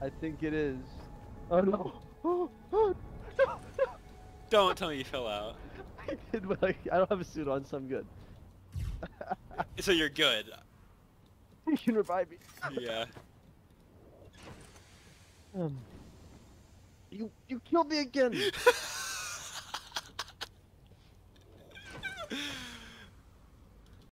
I think it is. Oh no! Don't tell me you fell out. I did, but I, I don't have a suit on, so I'm good. so you're good. You can revive me. yeah. Um. You you killed me again.